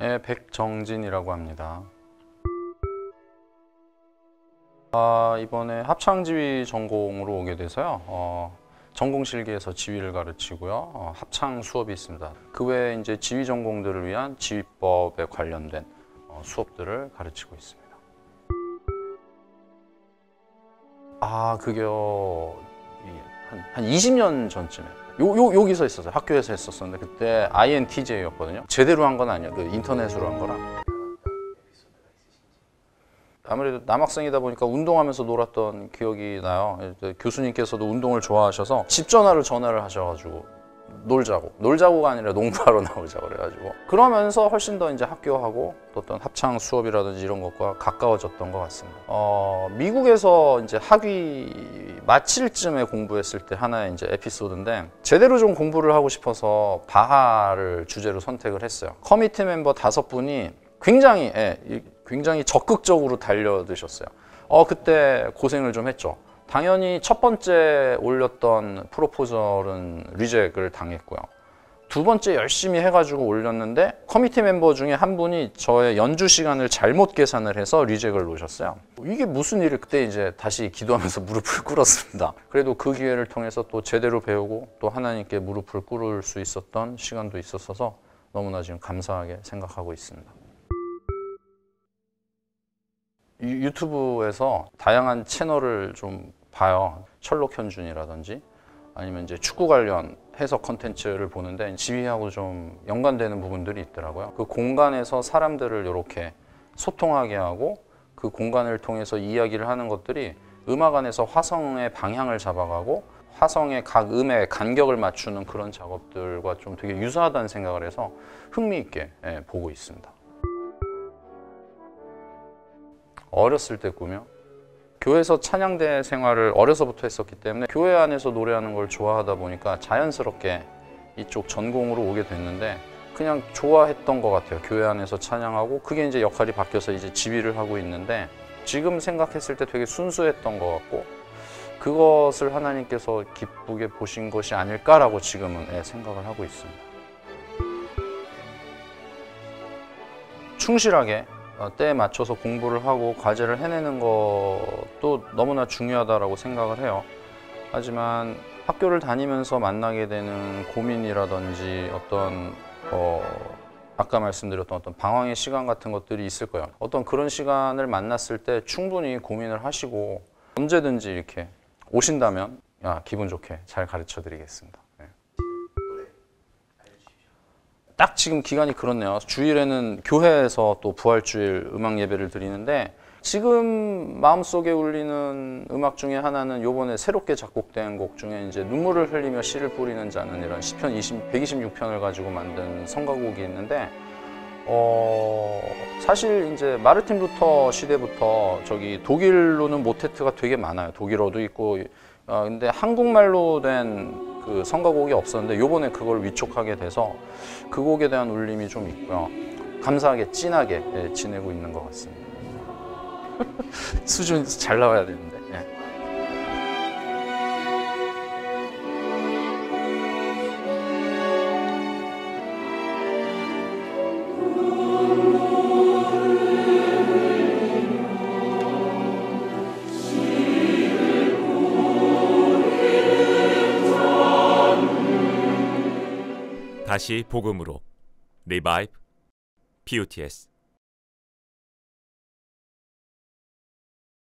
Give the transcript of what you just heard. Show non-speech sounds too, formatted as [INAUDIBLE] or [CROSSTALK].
네, 백정진이라고 합니다. 아, 이번에 합창지휘 전공으로 오게 돼서요. 어, 전공 실기에서 지휘를 가르치고요. 어, 합창 수업이 있습니다. 그 외에 이제 지휘 전공들을 위한 지휘법에 관련된 어, 수업들을 가르치고 있습니다. 아, 그게요. 이 한, 한 20년 전쯤에. 요, 요, 여기서 했었어요. 학교에서 했었었는데 그때 INTJ였거든요. 제대로 한 건 아니에요. 그 인터넷으로 한 거라. 아무래도 남학생이다 보니까 운동하면서 놀았던 기억이 나요. 교수님께서도 운동을 좋아하셔서 집 전화로 전화를 하셔가지고 놀자고 놀자고가 아니라 농구하러 [LAUGHS] 나오자 그래가지고 그러면서 훨씬 더 이제 학교하고 또 어떤 합창 수업이라든지 이런 것과 가까워졌던 것 같습니다. 어, 미국에서 이제 학위 마칠 쯤에 공부했을 때 하나의 이제 에피소드인데 제대로 좀 공부를 하고 싶어서 바하를 주제로 선택을 했어요. committee 멤버 다섯 분이 굉장히 예, 이- 굉장히 적극적으로 달려드셨어요. 어 그때 고생을 좀 했죠. 당연히 첫 번째 올렸던 proposal은 reject을 당했고요. 두 번째 열심히 해가지고 올렸는데 committee 멤버 중에 한 분이 저의 연주 시간을 잘못 계산을 해서 reject을 놓으셨어요. 이게 무슨 일을 그때 이제 다시 기도하면서 [LAUGHS] 무릎을 꿇었습니다. 그래도 그 기회를 통해서 또 제대로 배우고 또 하나님께 무릎을 꿇을 수 있었던 시간도 있었어서 너무나 지금 감사하게 생각하고 있습니다. 유- 유튜브에서 다양한 채널을 좀 봐요. 철록 현준이라든지 아니면 이제 축구 관련 해석 컨텐츠를 보는데 지휘하고 좀 연관되는 부분들이 있더라고요. 그 공간에서 사람들을 이렇게 소통하게 하고 그 공간을 통해서 이야기를 하는 것들이 음악 안에서 화성의 방향을 잡아가고 화성의 각 음의 간격을 맞추는 그런 작업들과 좀 되게 유사하다는 생각을 해서 흥미있게 예, 보고 있습니다. 어렸을 때 꾸며 교회에서 찬양대 생활을 어려서부터 했었기 때문에 교회 안에서 노래하는 걸 좋아하다 보니까 자연스럽게 이쪽 전공으로 오게 됐는데 그냥 좋아했던 것 같아요. 교회 안에서 찬양하고 그게 이제 역할이 바뀌어서 이제 지휘를 하고 있는데 지금 생각했을 때 되게 순수했던 것 같고 그것을 하나님께서 기쁘게 보신 것이 아닐까라고 지금은 예, 생각을 하고 있습니다. 충실하게 어, 때에 맞춰서 공부를 하고 과제를 해내는 것도 너무나 중요하다라고 생각을 해요. 하지만 학교를 다니면서 만나게 되는 고민이라든지 어떤 어, 아까 말씀드렸던 어떤 방황의 시간 같은 것들이 있을 거예요. 어떤 그런 시간을 만났을 때 충분히 고민을 하시고 언제든지 이렇게 오신다면 야, 기분 좋게 잘 가르쳐 드리겠습니다. 딱 지금 기간이 그렇네요. 주일에는 교회에서 또 부활주일 음악 예배를 드리는데 지금 마음속에 울리는 음악 중에 하나는 요번에 새롭게 작곡된 곡 중에 이제 눈물을 흘리며 씨를 뿌리는 자는 이런 시편 20, 126편을 가지고 만든 성가곡이 있는데 어 사실 이제 마르틴 루터 시대부터 저기 독일로는 모테트가 되게 많아요. 독일어도 있고 어 근데 한국말로 된 그 성가곡이 없었는데 요번에 그걸 위촉하게 돼서 그 곡에 대한 울림이 좀 있고요. 감사하게 찐하게 예, 지내고 있는 것 같습니다. [LAUGHS] 수준 잘 나와야 되는데. 예. 다시 복음으로. 리바이브. PUTS